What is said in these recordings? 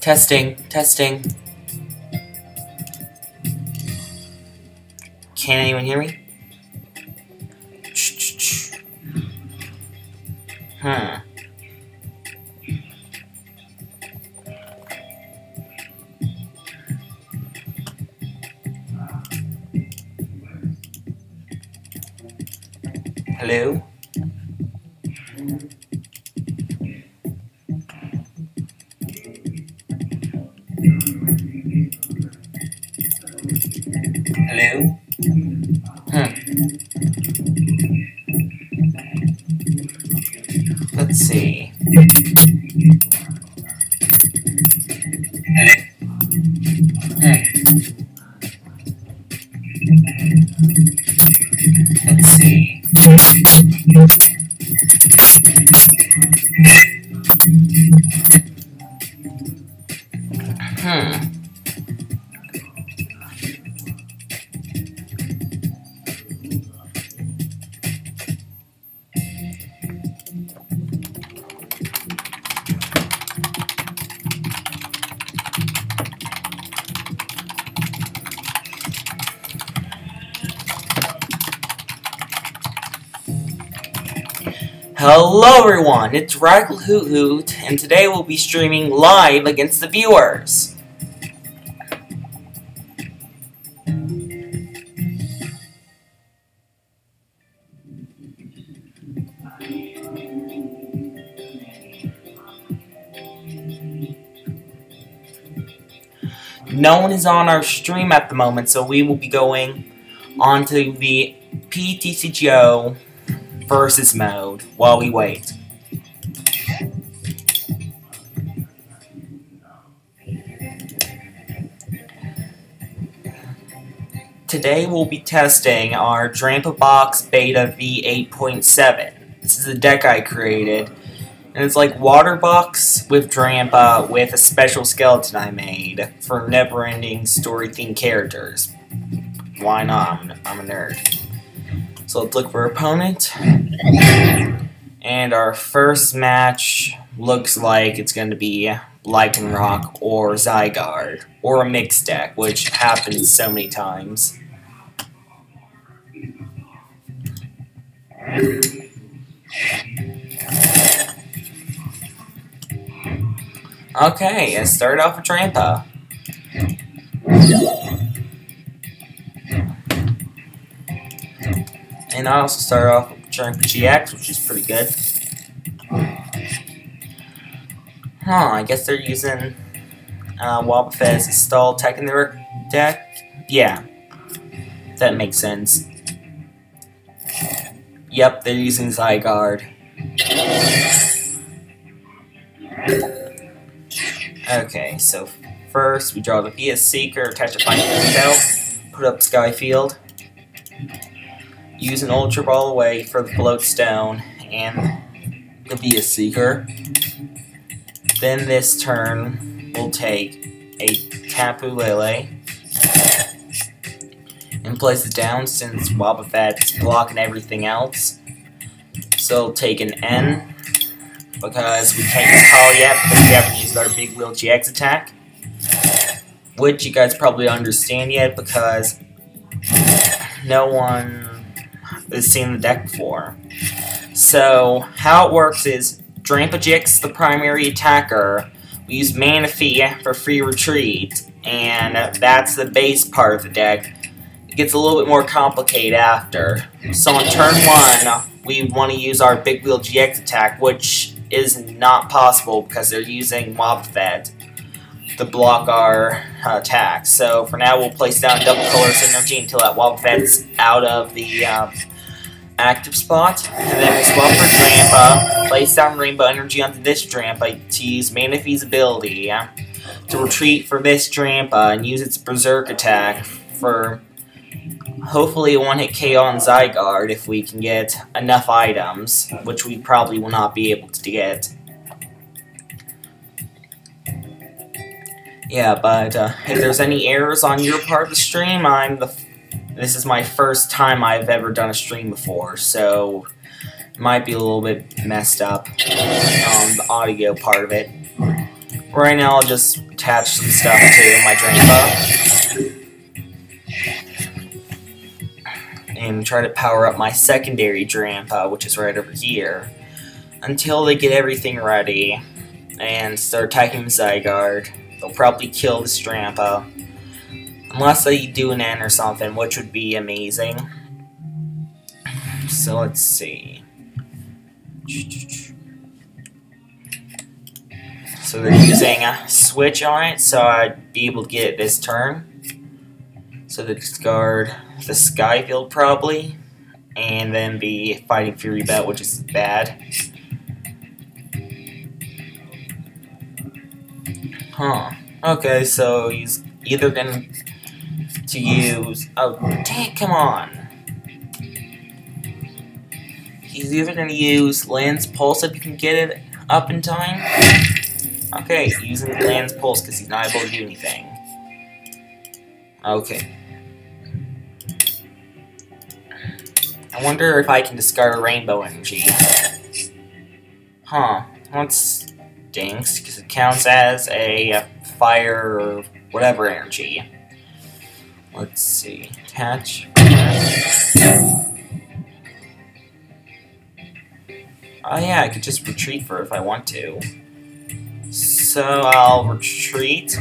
Testing, testing. Can anyone hear me? Hmm. Hello? Everyone, it's Radical Hoot Hoot, and today we'll be streaming live against the viewers. No one is on our stream at the moment, so we will be going on to the PTCGO versus mode while we wait. Today we'll be testing our Drampa Box Beta V8.7. This is a deck I created, and it's like Water Box with Drampa with a special skeleton I made for never-ending story-themed characters. Why not? I'm, I'm a nerd. So let's look for opponent. And our first match looks like it's going to be Lycanroc or Zygarde, or a mixed deck, which happens so many times. Okay, let's start off with Drampa. And I also start off with Drampa GX, which is pretty good. Huh, I guess they're using uh, Wobbuffet as a stall tech in their deck? Yeah, that makes sense. Yep, they're using Zygarde. Okay, so first we draw the VS Seeker, attach a Fine Window, put up Skyfield, use an Ultra Ball away for the Float Stone and the VS Seeker. Then this turn we'll take a Tapu Lele and place it down since Wobbuffet's blocking everything else. So take an N because we can't use Call yet because we haven't used our Big Wheel GX attack. Which you guys probably understand yet because no one has seen the deck before. So how it works is Drampa GX the primary attacker. We use Manaphy for free retreat, and that's the base part of the deck. Gets a little bit more complicated after. So on turn one, we want to use our Big Wheel GX attack, which is not possible because they're using Wobbuffet to block our uh, attack. So for now, we'll place down double Colorless Energy until that Wobbuffet's out of the um, active spot. And then we'll swap for Drampa, place down Rainbow Energy onto this Drampa to use Manaphy's ability to retreat for this Drampa and use its Berserk attack for hopefully one-hit KO on Zygarde if we can get enough items, which we probably will not be able to get. Yeah, but uh, if there's any errors on your part of the stream, I'm the. This is my first time I've ever done a stream before, so might be a little bit messed up on the audio part of it. Right now, I'll just attach some stuff to my Drampa. And try to power up my secondary Drampa, uh, which is right over here. Until they get everything ready and start attacking the Zygarde. They'll probably kill the Drampa. Uh, unless they do an N or something, which would be amazing. So let's see. So they're using a switch on it, so I'd be able to get it this turn. So they discard the Skyfield probably, and then be fighting Fury Belt, which is bad. Huh. Okay, so he's either going to use... Oh, dang, come on. He's either going to use Lance Pulse if he can get it up in time. Okay, using Lance Pulse because he's not able to do anything. Okay. I wonder if I can discard Rainbow Energy. Huh. What's stinks because it counts as a fire or whatever energy. Let's see. Attach. Oh yeah, I could just retreat for if I want to. So I'll retreat.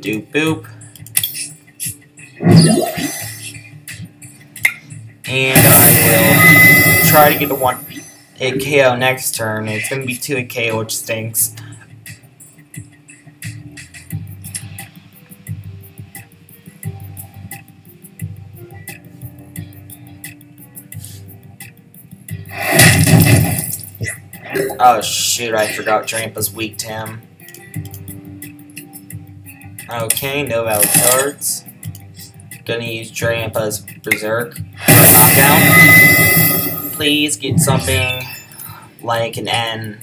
Do boop. And I will try to get a one a KO next turn. It's going to be 2 a KO, which stinks. Oh shoot, I forgot Drampa's weak to him. Okay, no valid cards. Gonna use Drampa's Berserk knockdown please get something like an N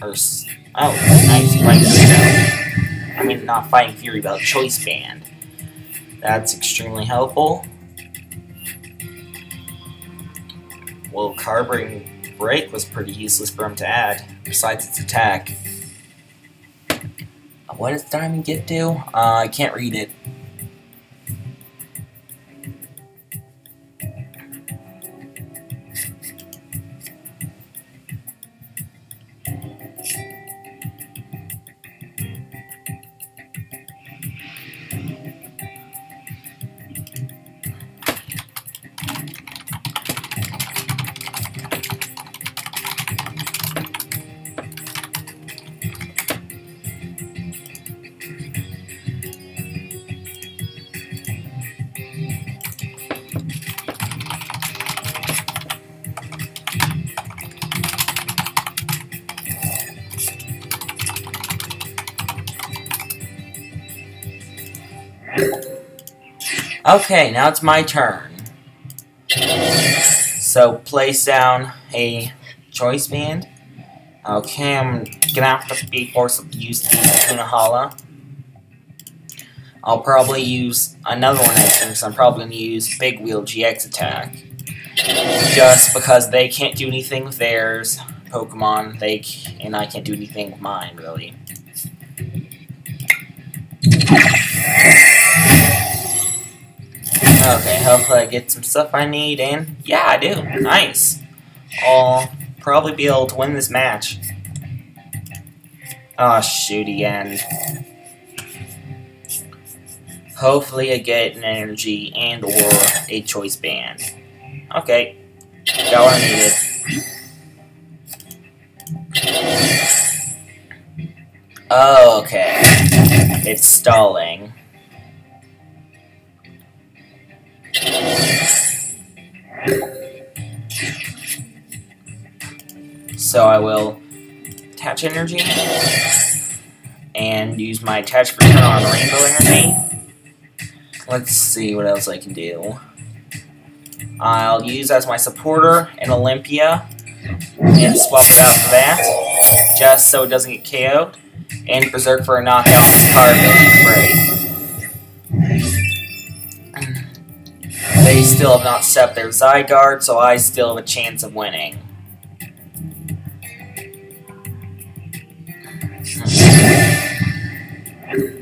or oh, nice fighting I mean, not fighting Fury Belt, Choice Band. That's extremely helpful. Well, Carbink BREAK was pretty useless for him to add, besides its attack. What does Diamond Gift do? Uh, I can't read it. Okay, now it's my turn. So, place down a choice band. Okay, I'm gonna have to be forced to use the Kunahala. I'll probably use another one next turn, so I'm probably gonna use Big Wheel GX attack. Just because they can't do anything with theirs Pokemon, they and I can't do anything with mine, really. Okay, hopefully I get some stuff I need, and yeah, I do. Nice. I'll probably be able to win this match. Oh, shoot again. Hopefully I get an energy and or a choice band. Okay, got what I needed. Okay. It's stalling. So I will attach energy and use my attach for on rainbow energy. Let's see what else I can do. I'll use as my supporter an Olympia and swap it out for that, just so it doesn't get KO'd. And Berserk for a knockout on this card, still have not set their Zygarde, so I still have a chance of winning.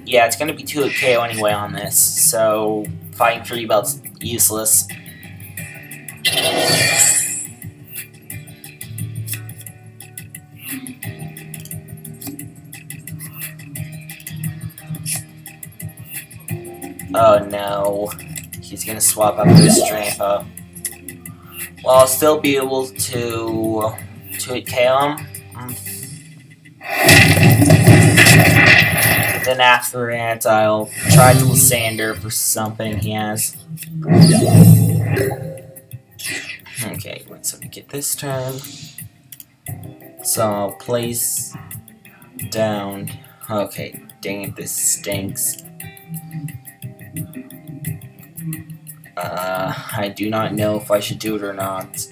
Yeah, it's gonna be 2 KO anyway on this, so fighting Fury Belt's useless. Oh no. He's gonna swap up this Drampa. Uh, well, I'll still be able to to KO him. Then after that, I'll try to Sander for something he has. Okay, let's so we get this turn. So I'll place down. Okay, dang it, this stinks. Uh, I do not know if I should do it or not.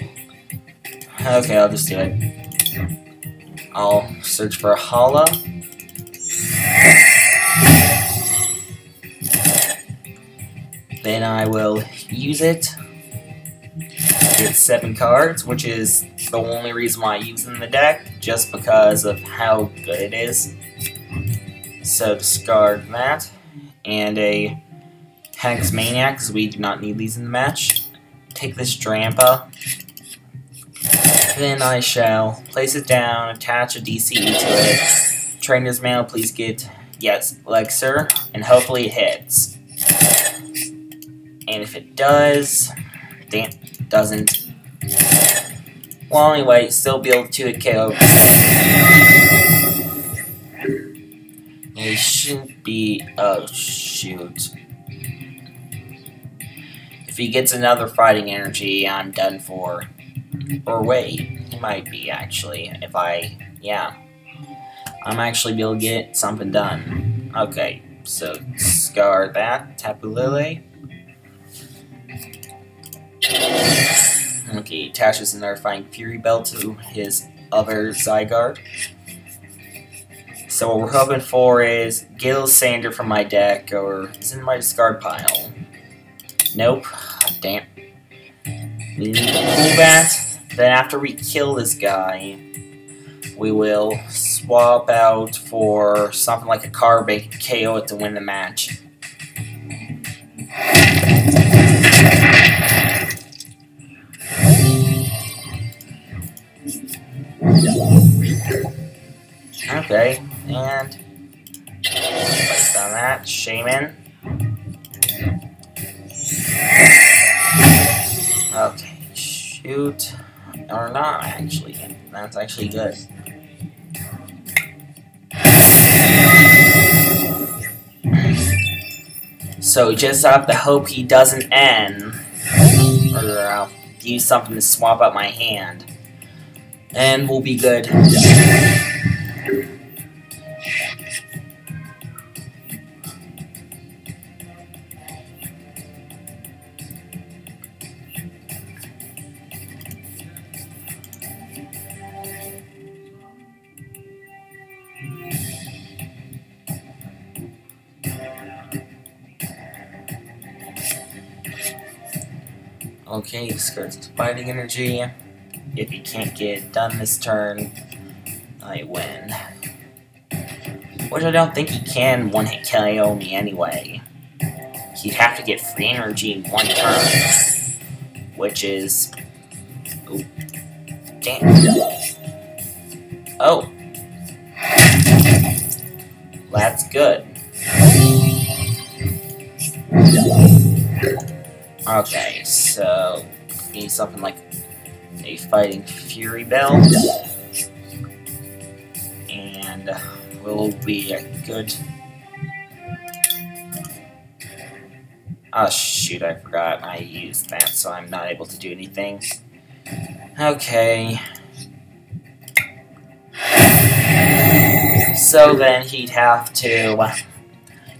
Okay, I'll just do it. I'll search for a Hala. Then I will use it. Get seven cards, which is the only reason why I use in the deck, just because of how good it is. So discard that. And a Hex Maniac, because we do not need these in the match. Take this Drampa. Then I shall place it down, attach a DCE to it. Trainer's Mail, please get, yes, Elixir, and hopefully it hits. And if it does, damn, doesn't. Well, anyway, still be able to KO. It shouldn't be, oh shoot. He gets another fighting energy, I'm done for. Or wait, he might be actually. If I, yeah. I'm actually be able to get something done. Okay, so scar that, Tapu Lele. Okay, attaches another Fighting Fury Belt to his other Zygarde. So what we're hoping for is Gil Sander from my deck, or is in my discard pile. Nope. Damn. That. Then after we kill this guy, we will swap out for something like a Carbink KO to win the match. Okay, and on that, Shaman. Okay, shoot. Or not, actually. That's actually good. So just have to hope he doesn't end. Or I'll use something to swap out my hand. And we'll be good. Okay, discards fighting energy. If he can't get it done this turn, I win. Which I don't think he can one-hit KO me anyway. He'd have to get free energy in one turn. Which is... Ooh. Damn. Oh. That's good. Okay, so something like a Fighting Fury Belt. And will be a good... Oh shoot, I forgot I used that, so I'm not able to do anything. Okay. So then he'd have to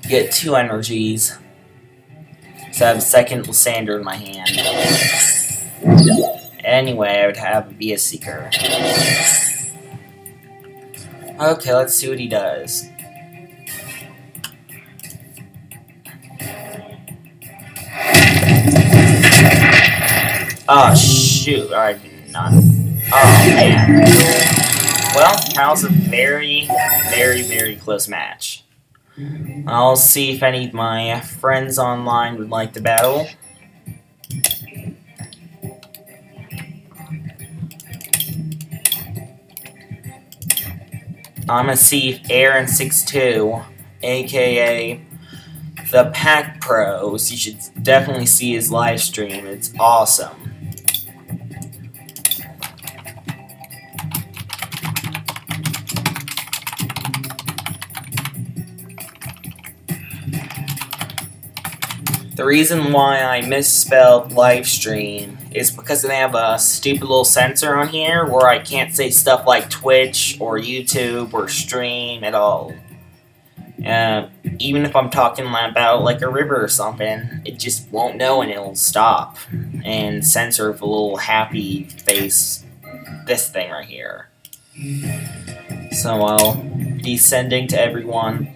get two energies. So I have a second Lysandre in my hand. Anyway, I would have be a Seeker. Okay, let's see what he does. Oh shoot, I did not. Oh man. well, that was a very, very, very close match. I'll see if any of my friends online would like to battle. I'm gonna see if Aaron62, aka the Pack Pros, you should definitely see his live stream. It's awesome. The reason why I misspelled live stream is because they have a stupid little censor on here where I can't say stuff like Twitch or YouTube or stream at all. Uh, even if I'm talking about like a river or something, it just won't know and it'll stop and censor the little happy face, this thing right here. So I'll be sending to everyone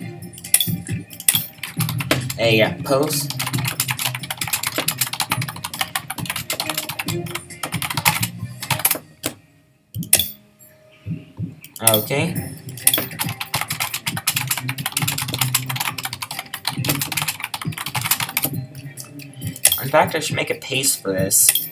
a post Okay. In fact, I should make a paste for this.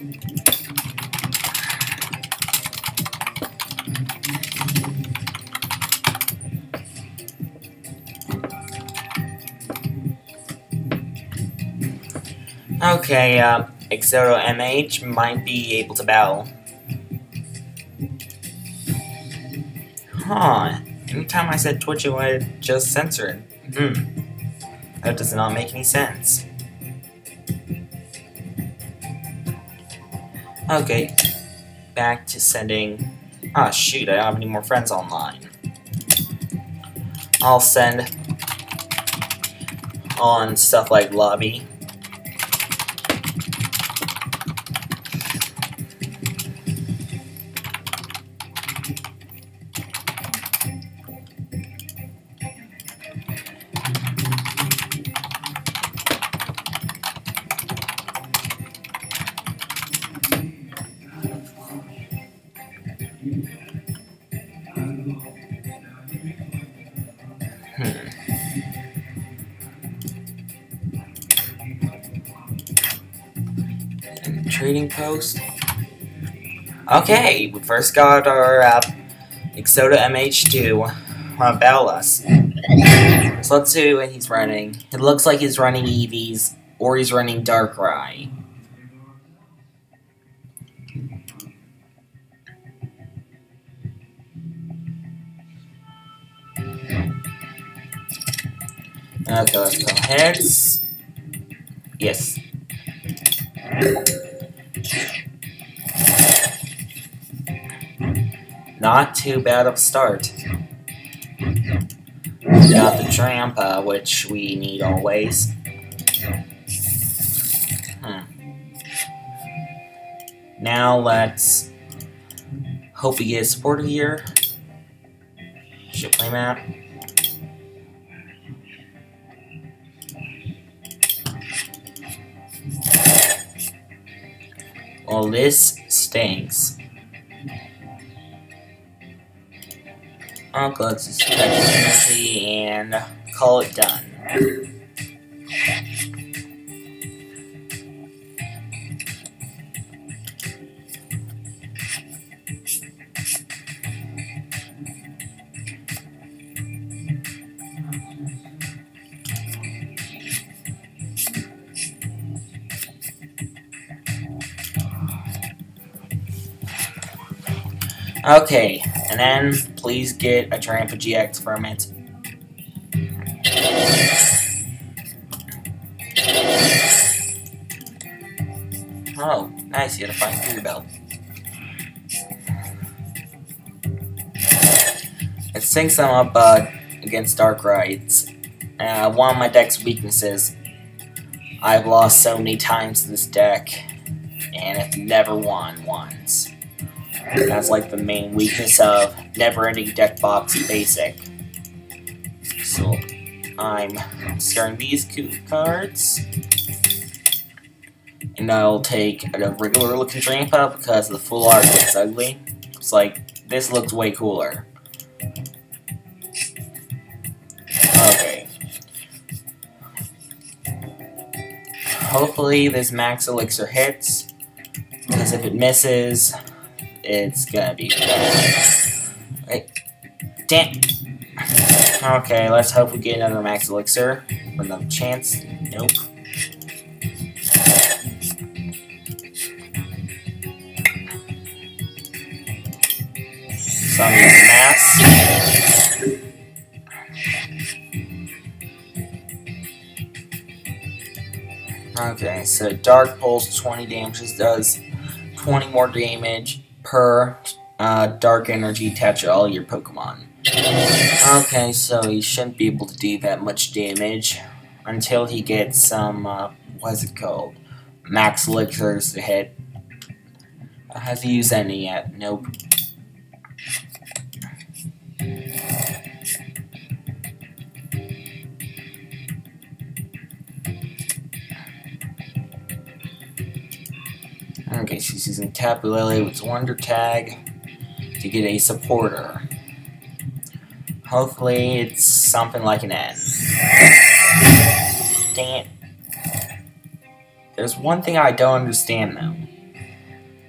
Okay, uh, Exodo MH might be able to battle. Huh. Anytime I said Twitch, it would just censor it. Hmm. That does not make any sense. Okay. Back to sending... Ah, shoot, I don't have any more friends online. I'll send on stuff like lobby. Post. Okay, we first got our uh, Exodo MH2 uh, us. So let's see what he's running. It looks like he's running EVs or he's running Darkrai. Okay, let's go heads. bad of a start. We got the Drampa, uh, which we need always. Hmm. Now let's hope we get a supporter here. Should play map. Well, this stinks. Uncle, let's and call it done. Okay, and then please get a Drampa GX from it. Oh, nice, you had a fine food belt. It syncs them up uh, against Dark It's uh, one of my deck's weaknesses. I've lost so many times this deck, and have never won once. That's like the main weakness of never-ending deck box basic. So I'm scaring these two cards. And I'll take a regular looking pot because the full art looks ugly. It's like, this looks way cooler. Okay. Hopefully this Max Elixir hits. Because if it misses, it's gonna be bad. Damn. Okay, let's hope we get another max elixir. For another chance. Nope. Some mass. Okay, so Dark Pulse 20 damages does 20 more damage per uh, Dark Energy attached to all your Pokemon. Okay, so he shouldn't be able to do that much damage until he gets some, uh, what's it called? Max Elixirs to hit. Has he used any yet? Nope. Okay, she's using Tapu Lele with Wonder Tag to get a supporter. Hopefully it's something like an N. Dang it. There's one thing I don't understand though.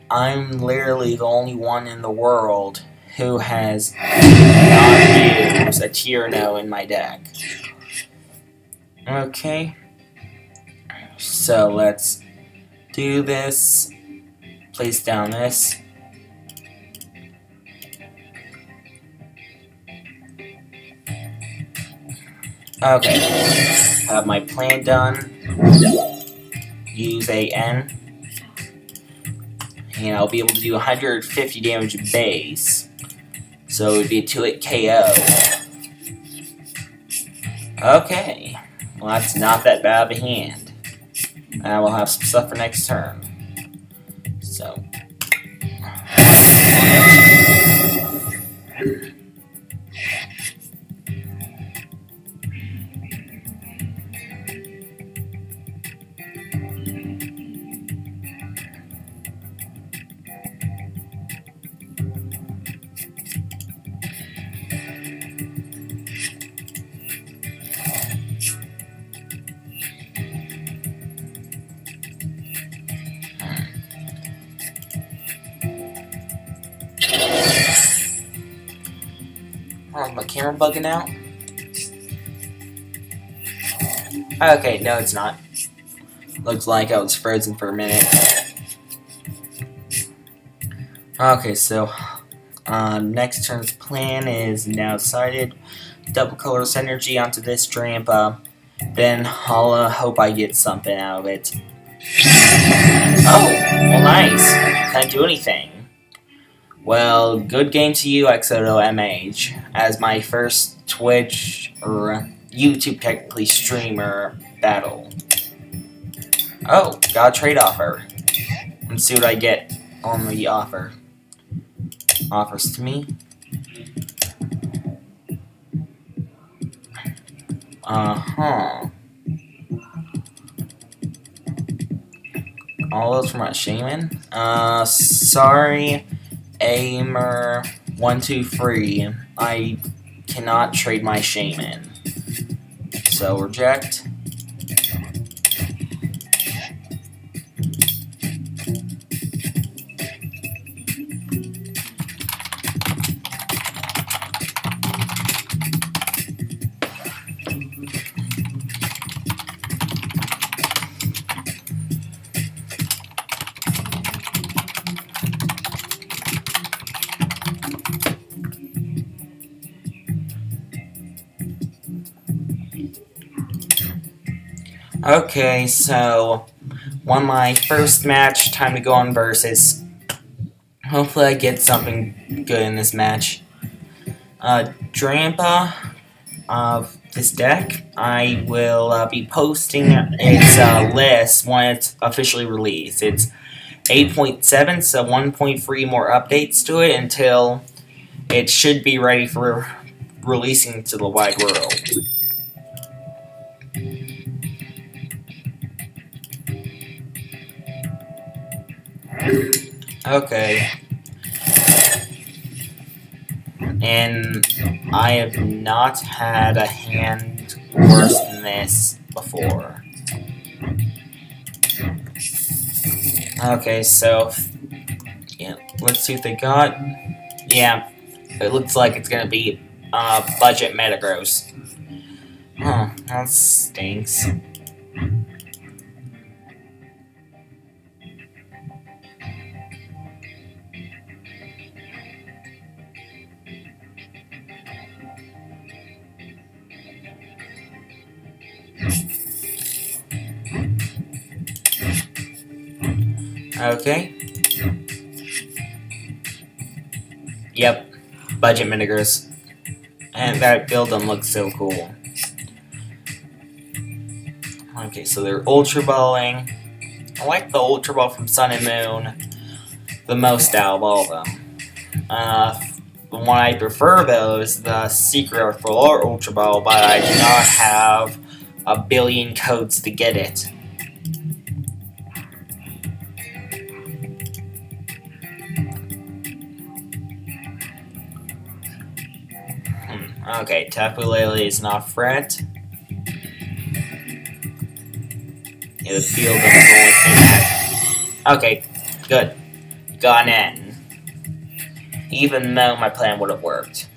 I'm literally the only one in the world who has not used a Tyranno in my deck. Okay. So let's do this. Place down this. Okay. Have my plan done. Use a N. And I'll be able to do 150 damage base. So it would be a 2-hit KO. Okay. Well, that's not that bad of a hand. I will have some stuff for next turn. My camera bugging out? Okay, no it's not. Looks like I was frozen for a minute. Okay, so uh, next turn's plan is now decided. Double Colorless Energy onto this Drampa. Then I'll uh, hope I get something out of it. Oh, well nice. Can't do anything. Well, good game to you, Exodo MH, as my first Twitch or YouTube technically streamer battle. Oh, got a trade offer. Let's see what I get on the offer. Offers to me. Uh-huh. All those from my shaman? Uh, sorry. Aimer one two three. I cannot trade my shaman. So reject. Okay, so won my first match. Time to go on versus. Hopefully, I get something good in this match. Uh, Drampa of this deck. I will uh, be posting its uh, list when it's officially released. It's 8.7, so 1.3 more updates to it until it should be ready for releasing to the wide world. Okay. And I have not had a hand worse than this before. Okay, so yeah, let's see what they got. Yeah, it looks like it's gonna be uh, budget Metagross. Huh, that stinks. Okay. Yep, budget Metagross. And that build them looks so cool. Okay, so they're Ultra Balling. I like the Ultra Ball from Sun and Moon the most out of all of them. Uh, the one I prefer though is the Secret for Ultra Ball, but I do not have a billion codes to get it. Okay, Tapu Lele is not fret. The field. Okay, good. Gone in. Even though my plan would have worked.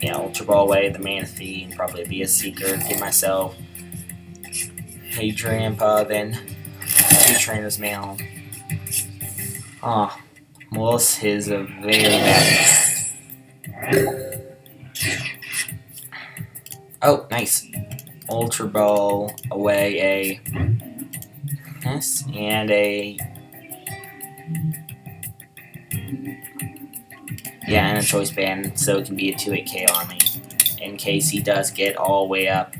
You know, Ultra Ball away the Manaphy, and probably be a Seeker, get myself a Drampa, then two Trainers Mail. Ah, oh, Willis is a very bad Oh, nice. Ultra Ball away a yes, and a yeah, and a choice band, so it can be a 2-8K on me in case he does get all the way up.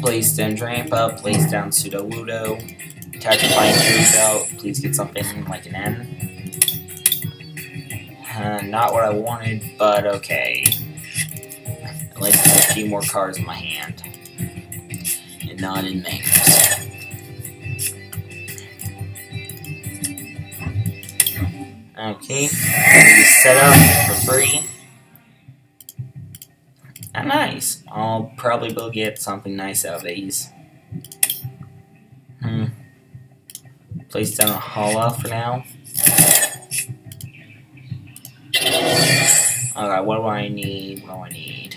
Place down Drampa, place down Sudowoodo, attack the Fine out, please get something like an N. Uh, not what I wanted, but okay. At least a few more cards in my hand. And not in mangoes. Okay, set up for free. Ah, nice. I'll probably will get something nice out of these. Hmm. Place down a Hala for now. Alright, what do I need? What do I need?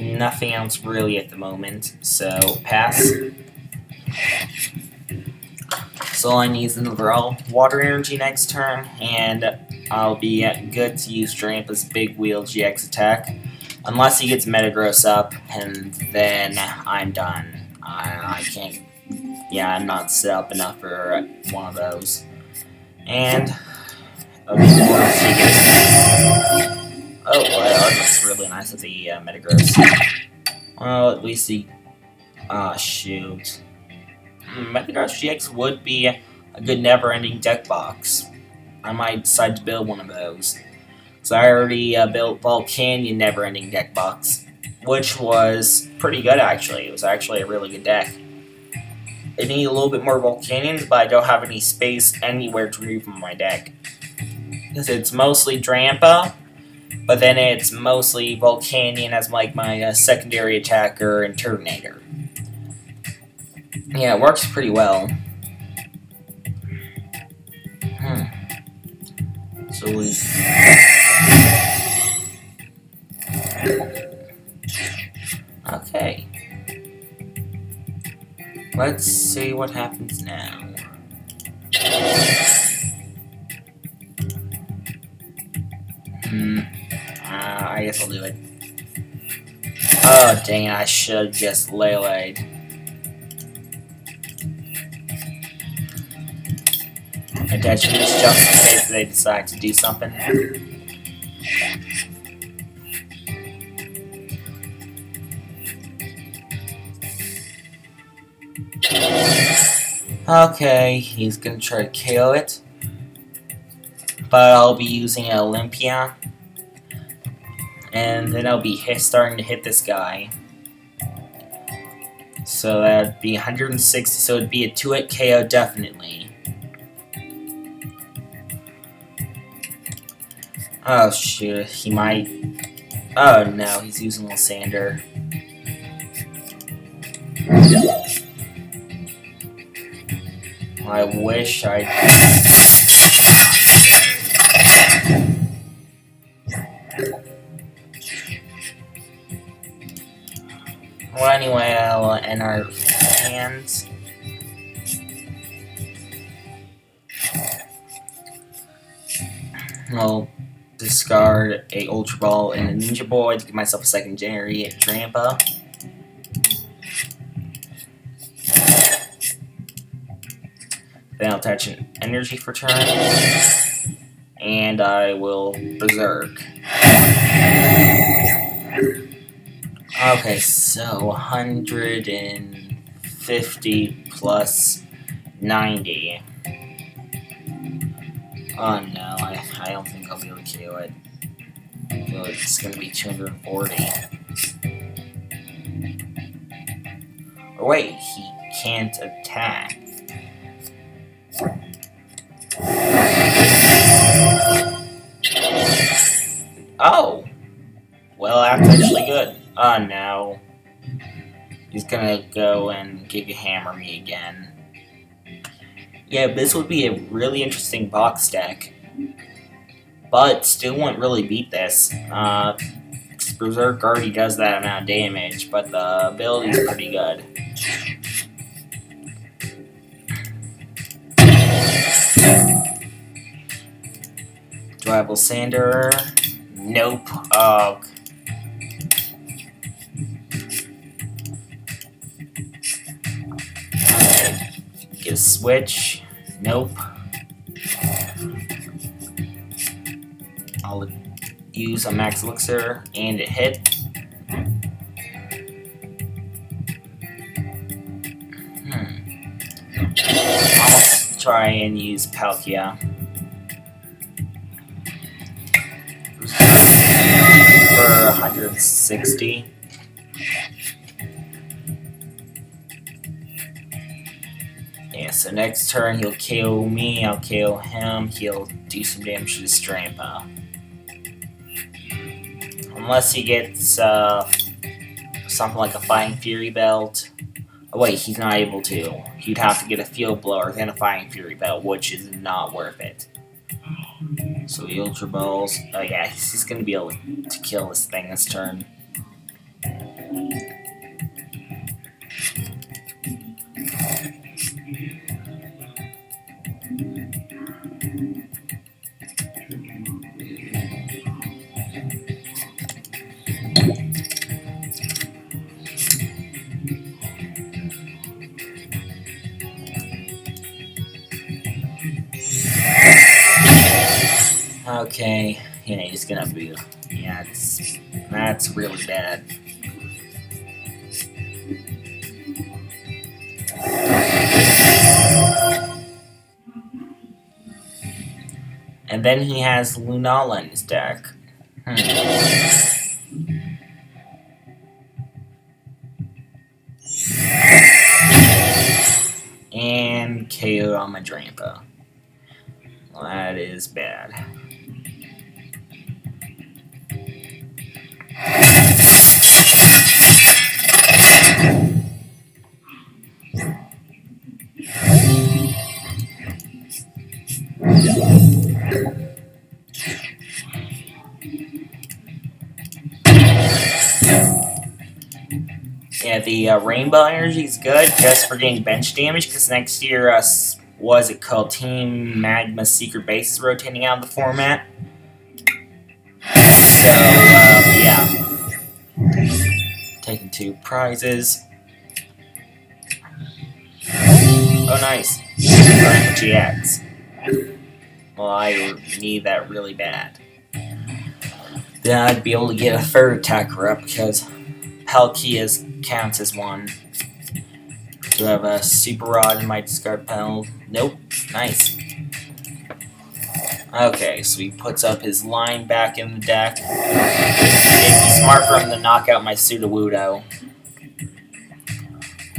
Nothing else really at the moment, so pass. So all I need is another water energy next turn, and I'll be good to use Drampa's Big Wheel GX attack. Unless he gets Metagross up, and then I'm done. I, I can't... Yeah, I'm not set up enough for one of those. And Oh, wow, that's really nice of the uh, Metagross. Well, at least the... Ah, oh, shoot. Hmm, Metagross GX would be a good never-ending deck box. I might decide to build one of those. So I already uh, built Volcanion never-ending deck box, which was pretty good, actually. It was actually a really good deck. I need a little bit more Volcanions, but I don't have any space anywhere to move from my deck because it's mostly Drampa, but then it's mostly Volcanion as like my uh, secondary attacker and Turtonator. Yeah, it works pretty well. Hmm. So we. Okay. Let's see what happens now. Hmm. Uh, I guess I'll do it. Oh, dang it, I should just Lele. Attention, this just in case they decide to do something. Okay, he's gonna try to kill it but I'll be using Olympia. And then I'll be hit, starting to hit this guy. So that'd be 160, so it'd be a 2-hit KO definitely. Oh shoot, he might... Oh no, he's using Lysandre. I wish I. Well, anyway, I'll end our hands. I'll discard a Ultra Ball and a Ninja Boy to give myself a secondary Drampa. Then I'll attach an energy for turn. And I will Berserk. Okay, so 150 plus 90. Oh no, I, I don't think I'll be able to kill it. Like it's gonna be 240. Or wait, he can't attack. Oh! Well, that's actually good. Oh no. He's gonna go and Giga Hammer me again. Yeah, this would be a really interesting box deck. But still won't really beat this. Uh, Berserk already does that amount of damage, but the ability's pretty good. Do Lysandre? Nope. Oh. Switch. Nope. I'll use a max elixir and it hit. Hmm. I'll try and use Palkia. For 160. So next turn he'll KO me, I'll KO him, he'll do some damage to the Drampa. Unless he gets uh, something like a Fighting Fury Belt. Oh wait, he's not able to. He'd have to get a Field Blower, then a Fighting Fury Belt, which is not worth it. So the Ultra Balls. Oh yeah, he's gonna be able to kill this thing this turn. Okay, yeah, he's gonna be. Yeah, it's, that's really bad. And then he has Lunala in his deck. Hmm. And KO on my Drampa. Well, that is bad. Yeah, the uh, rainbow energy is good just for getting bench damage because next year, uh, was it called Team Magma Secret Base is rotating out of the format. So, uh, yeah. Taking two prizes. Oh, nice. GX. Well, I need that really bad. Then I'd be able to get a third attacker up because Palkia's counts as one. Do I have a Super Rod in my discard pile? Nope. Nice. Okay, so he puts up his line back in the deck. It'd be smart for him to knock out my Sudowoodo.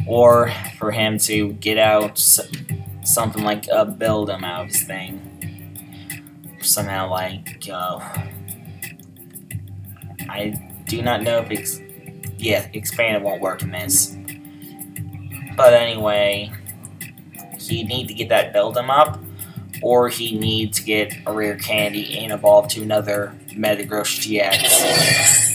Or for him to get out something like a build him out thing. Somehow like, uh, I do not know if it's, yeah, expanded won't work in this. But anyway, he need to get that build him up, or he needs to get a rare candy and evolve to another Metagross GX.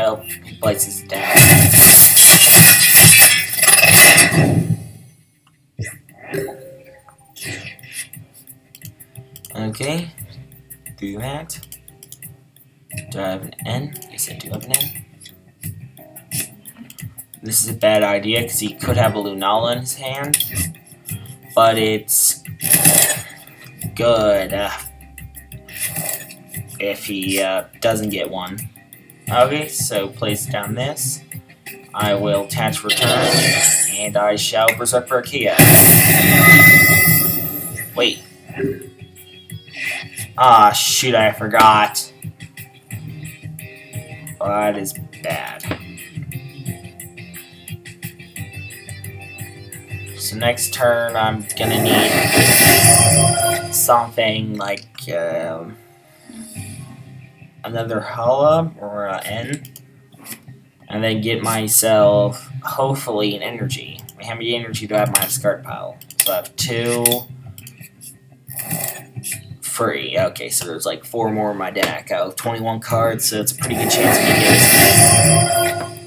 Oh, he places it do that. Do I have an N? Yes, I do have an N. This is a bad idea because he could have a Lunala in his hand, but it's good uh, if he uh, doesn't get one. Okay, so place down this. I will attach return, and I shall berserk for Kia. Wait. Ah, shoot, I forgot. that is bad. So next turn, I'm gonna need something like, um, another Hala or an N, and then get myself hopefully an energy. How many energy do I have in my discard pile? So I have two, three. Okay, so there's like four more in my deck. I have 21 cards, so it's a pretty good chance of me getting.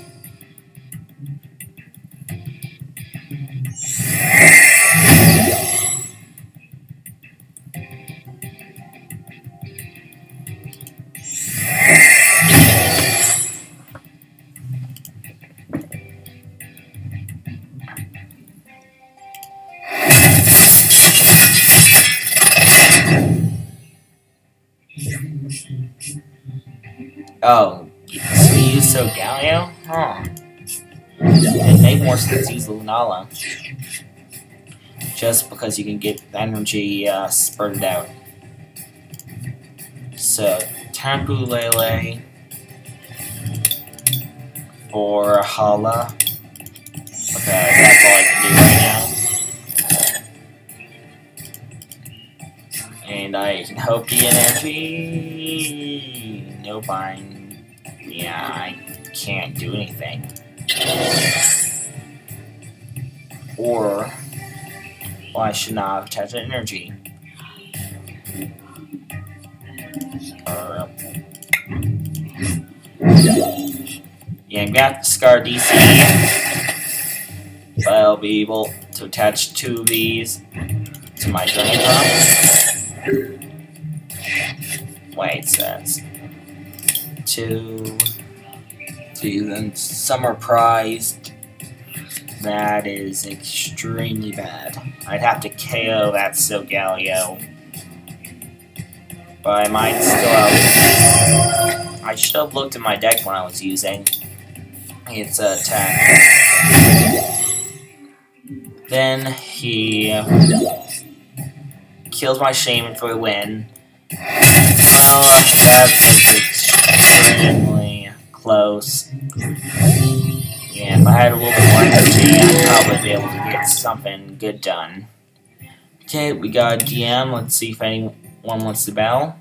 Oh, so you use Solgaleo? Huh. It make more sense to use Lunala. Just because you can get energy uh, spurted out. So, Tapu Lele for Hala. Okay, that's all I can do right now. And I can hope the energy. No I'm. Yeah, I can't do anything. Or. Well, I should not have attached energy. Uh, yeah, I'm gonna have to discard DC. But I'll be able to attach two of these to my pump. Wait, says two, two, then some are prized. That is extremely bad. I'd have to KO that Solgaleo. But I might still have... I should have looked at my deck when I was using its a attack. Then he kills my Shaymin for the win. Well, that was extremely close. Yeah, if I had a little bit more energy, I'd probably be able to get something good done. Okay, we got DM. Let's see if anyone wants to battle.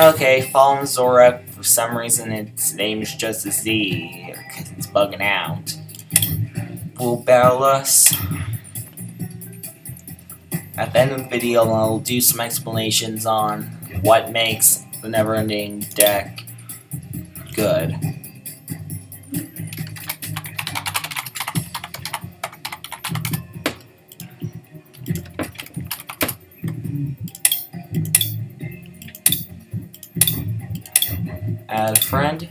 Okay, Fallen Zora, for some reason its name is just a Z, because it's bugging out. Will battle us. At the end of the video, I'll do some explanations on what makes the Neverending deck good. Add a friend.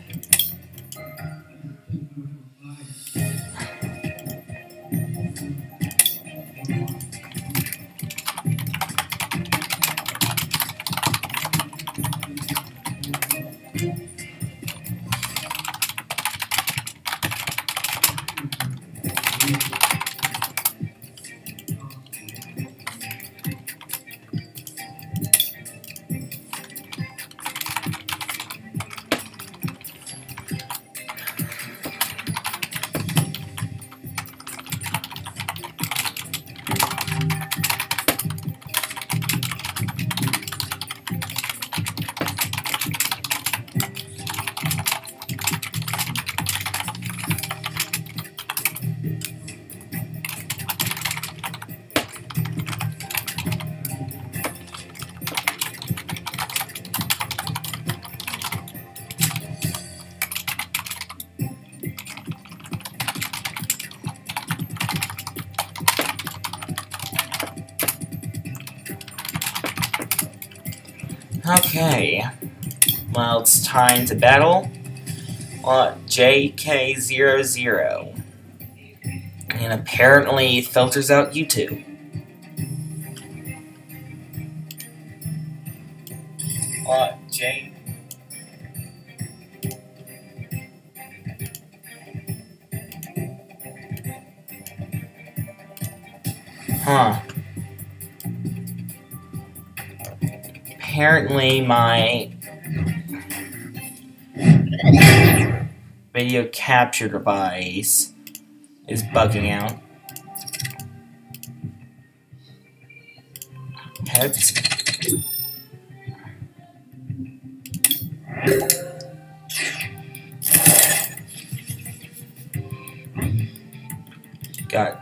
Time to battle. Uh, JK00. And apparently filters out YouTube. Video capture device is mm-hmm. bugging out. Heads. Got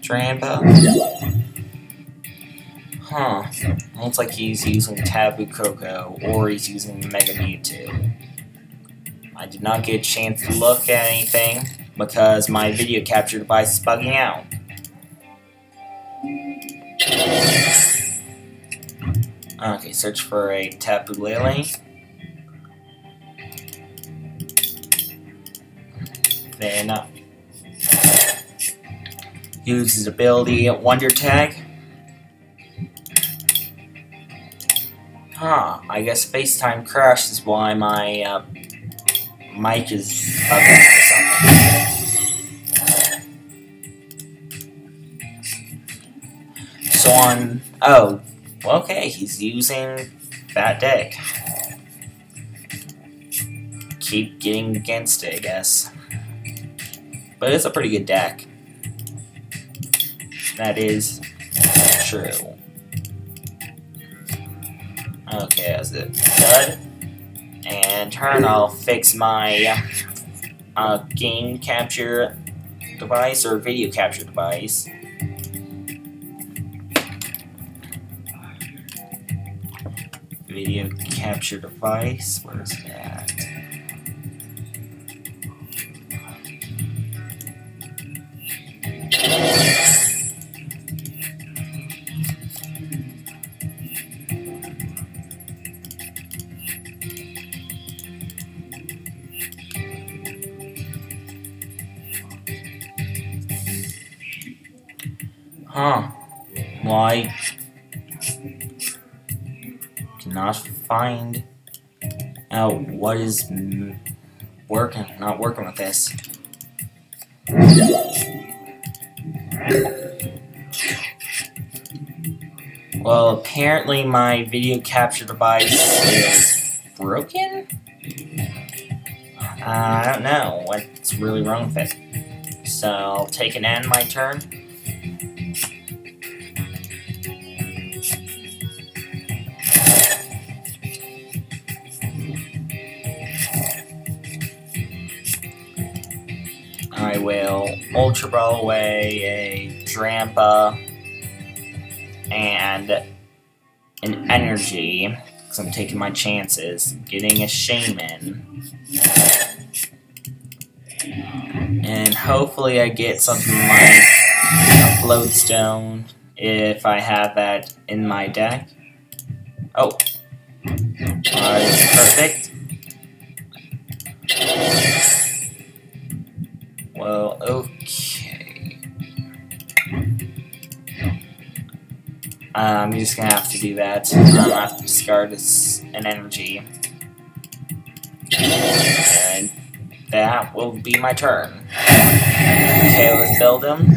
Drampa. Huh. Looks like he's using Tapu Koko, or he's using Mega Mewtwo. I did not get a chance to look at anything, because my video capture device is bugging out. Okay, search for a Tapu Lele. Then uh, use his ability Wonder Tag. Huh, I guess FaceTime crashed is why my uh, mic is bugging or something. So on, oh, okay, he's using that deck. Keep getting against it, I guess. But it's a pretty good deck. That is true. Okay, that's it. Dud. And turn, I'll fix my uh, game capture device or video capture device. Video capture device, where's that? Huh. Why? Cannot find out what is working, not working with this. Well, apparently my video capture device is broken? Uh, I don't know what's really wrong with it. So, I'll take an end my turn. Ultra Ball away a Drampa and an Energy, because I'm taking my chances. Getting a Shaymin. And hopefully I get something like a Floatstone if I have that in my deck. Oh. Uh, Uh, I'm just gonna have to do that. I'm gonna have to discard an energy. And that will be my turn. Okay, let's build him.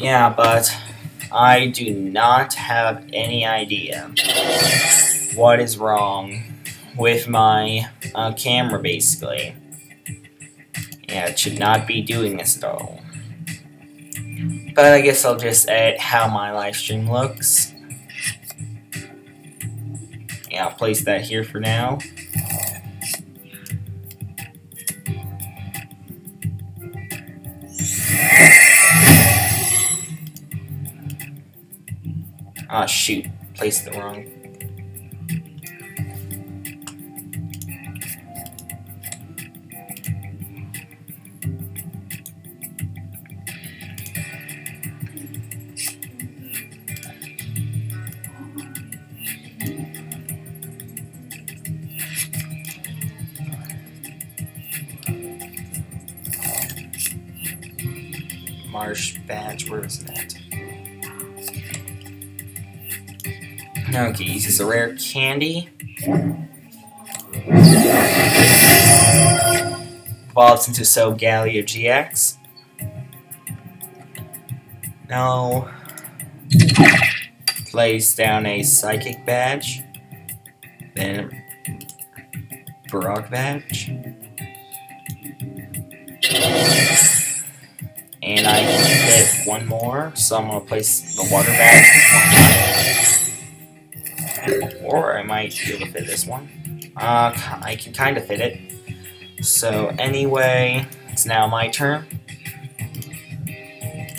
Yeah, but I do not have any idea what is wrong with my uh, camera, basically. Yeah, it should not be doing this at all. But I guess I'll just edit how my live stream looks. Yeah, I'll place that here for now. Ah, shoot. Placed it wrong. Okay, uses a rare candy. Evolves into So Solgaleo GX. Now, place down a Psychic badge. Then, Brock badge. And I fit one more, so I'm gonna place the water badge or I might be able to fit this one. Uh, I can kind of fit it. So anyway, it's now my turn.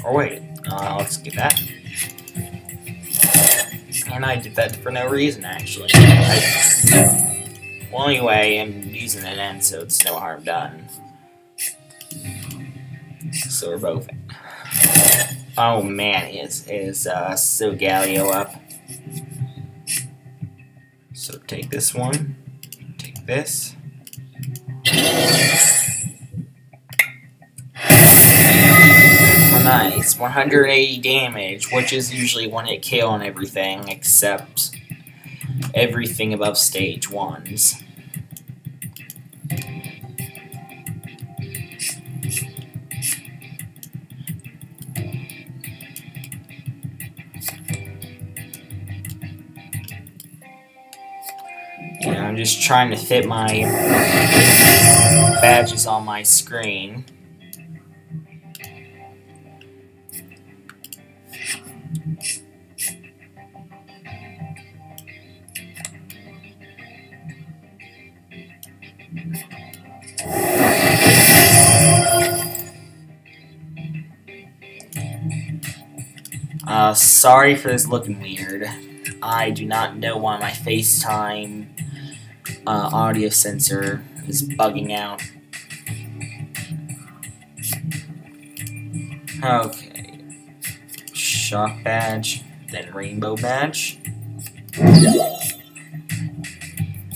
Or wait, uh, let's get that. And I did that for no reason, actually. I, well, anyway, I'm using an end, so it's no harm done. So we're both. Oh man, is is uh, Solgaleo up? Take this one, take this. Nice, 180 damage, which is usually one hit kill on everything except everything above stage ones. I'm just trying to fit my badges on my screen. Uh, sorry for this looking weird. I do not know why my FaceTime uh, audio sensor is bugging out. Okay. Shock badge, then rainbow badge.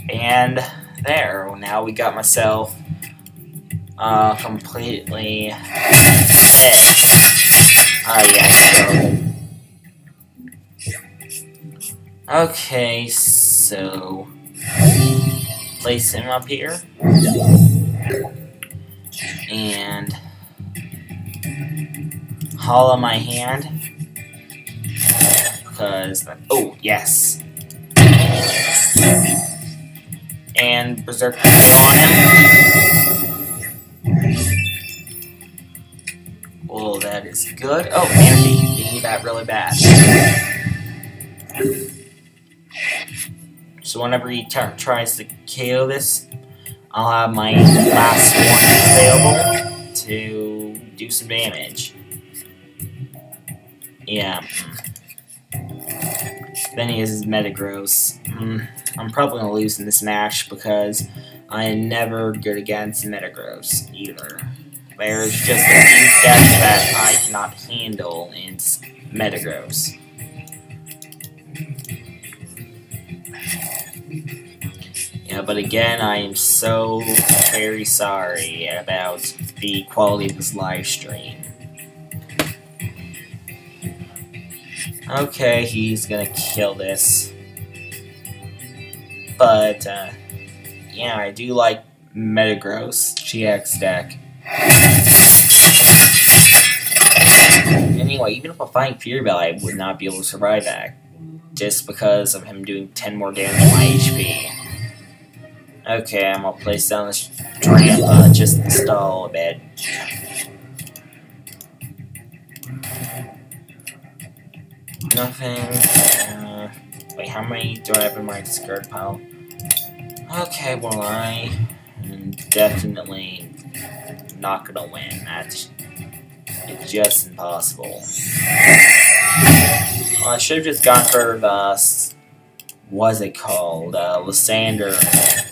And there, now we got myself uh, completely hit. Ah, yes, so. Okay, so place him up here. And hollow my hand. Because, oh, yes. And Berserk on him. Oh, that is good. Oh, Manaphy, we need that really bad. So whenever he tries to KO this, I'll have my last one available to do some damage. Yeah. Then he has his Metagross. Mm, I'm probably going to lose in this match because I am never good against Metagross either. There's just a few steps that I cannot handle in Metagross. Yeah, but again, I am so very sorry about the quality of this live stream. Okay, he's gonna kill this. But, uh, yeah, I do like Metagross GX deck. Anyway, even if I find Fear Bell, I would not be able to survive that. Just because of him doing 10 more damage to my HP. Okay, I'm gonna place down this Drampa just to stall a bit. Nothing. Uh, wait, how many do I have in my discard pile? Okay, well, I am definitely not gonna win. That's it's just impossible. Well, I should have just gone for the. What's it called? Uh, Lysandre.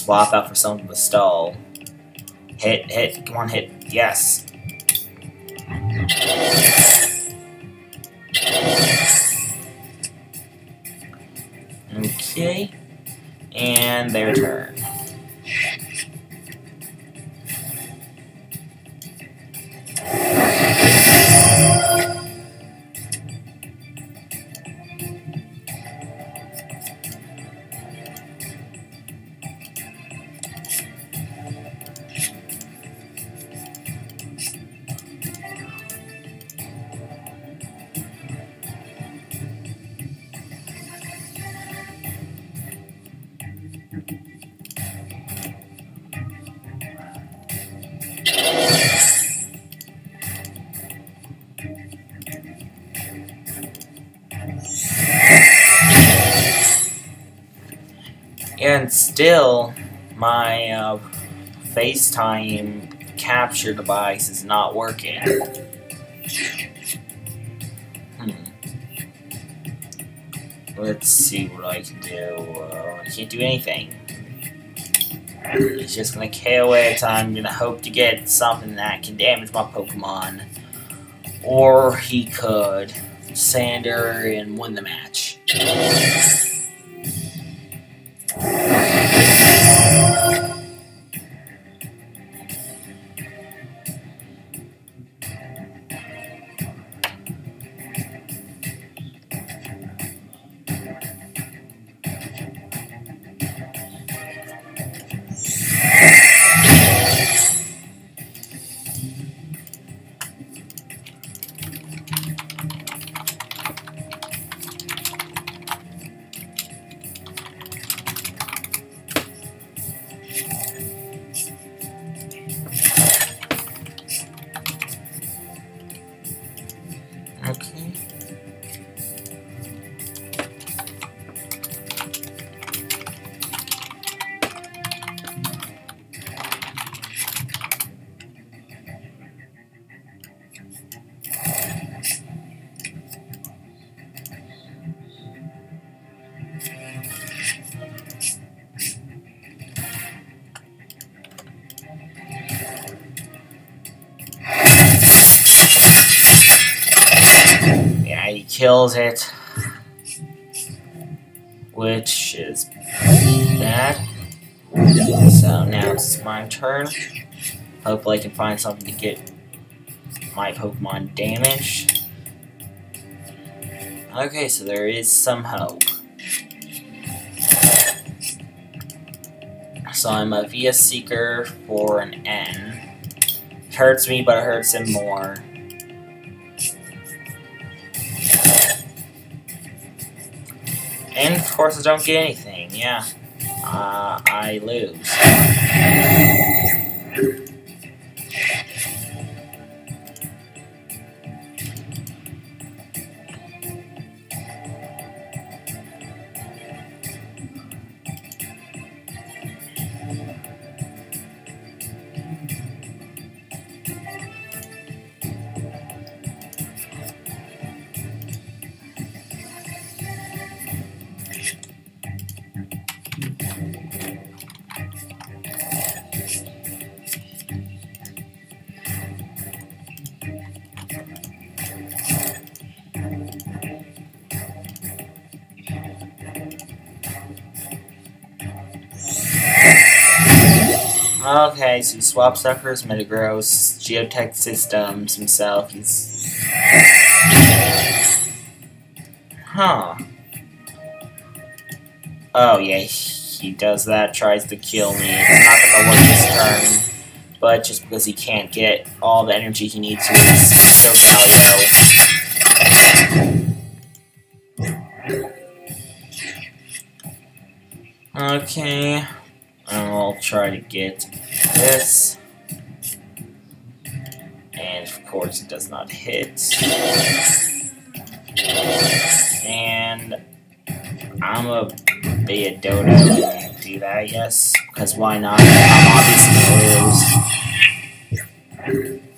Swap out for something with stall. Hit, hit, come on, hit. Yes. Okay. And their turn. Still, my uh, FaceTime capture device is not working. Hmm. Let's see what I can do. Uh, I can't do anything. He's just gonna KO it. I'm gonna hope to get something that can damage my Pokemon. Or he could Sander and win the match. Kills it. Which is bad. So now it's my turn. Hopefully I can find something to get my Pokemon damaged. Okay, so there is some hope. So I'm a VS Seeker for an N. It hurts me, but it hurts him more. I don't get anything, yeah. Uh, I lose. Okay, so for his Metagross, Geotech Systems himself, he's... Huh. Oh yeah, he does that, tries to kill me. It's not gonna work this turn. But just because he can't get all the energy he needs to his Solgaleo. Okay. I'll try to get this. And of course it does not hit. And I'm a be a dodo and do that, yes. Because why not? I'm obviously gonna lose.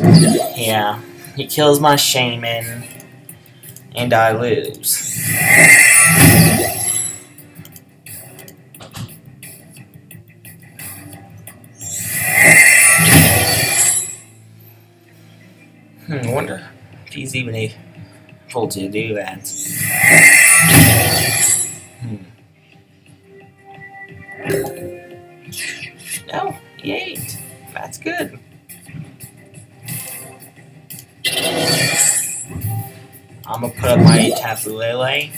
Yeah, he kills my Shaymin, and I lose. Hmm, I wonder if he's even able to do that. I'm gonna put up my Tapu Lele.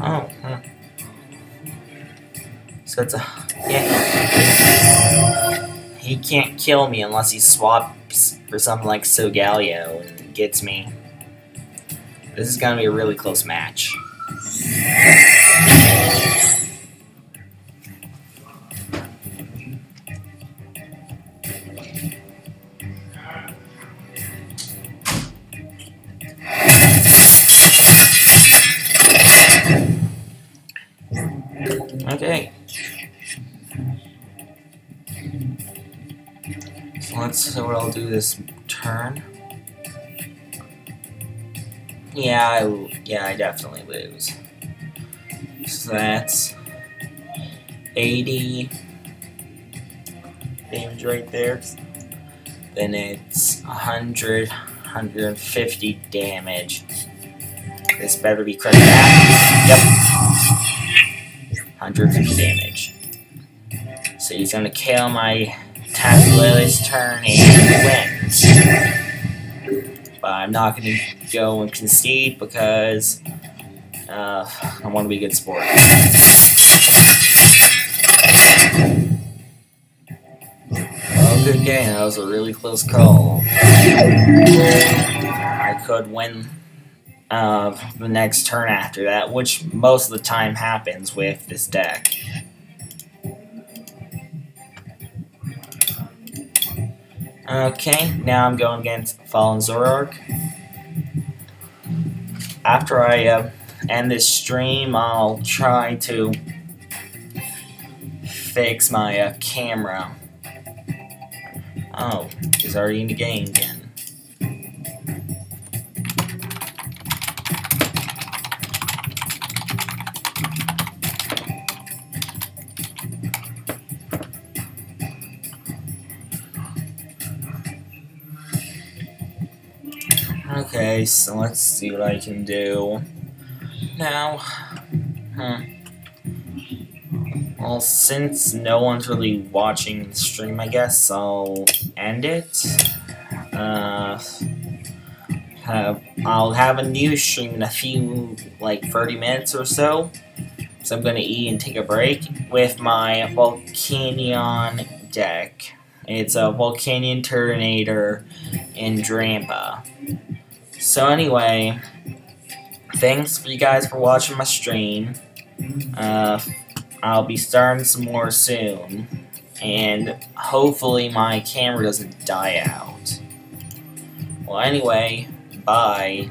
Oh, huh. So it's a yeah. He can't kill me unless he swaps for something like Solgaleo and gets me. This is gonna be a really close match. This turn. Yeah, I, yeah, I definitely lose. So that's 80 damage right there. Then it's 100, 150 damage. This better be correct. Yep. 150 damage. So he's gonna kill my Tapu Lele's turn and wins. But I'm not gonna go and concede because uh, I want to be a good sport. Oh, good game. That was a really close call. I could win uh, the next turn after that, which most of the time happens with this deck. Okay, now I'm going against Fallen Zoroark. After I uh, end this stream, I'll try to fix my uh, camera. Oh, he's already in the game again. So let's see what I can do. Now, huh. Well, since no one's really watching the stream, I guess I'll end it. Uh, have, I'll have a new stream in a few, like, 30 minutes or so. So I'm gonna eat and take a break with my Volcanion deck. It's a Volcanion Turtonator and Drampa. So anyway, thanks for you guys for watching my stream. Uh, I'll be starting some more soon. And hopefully my camera doesn't die out. Well, anyway, bye.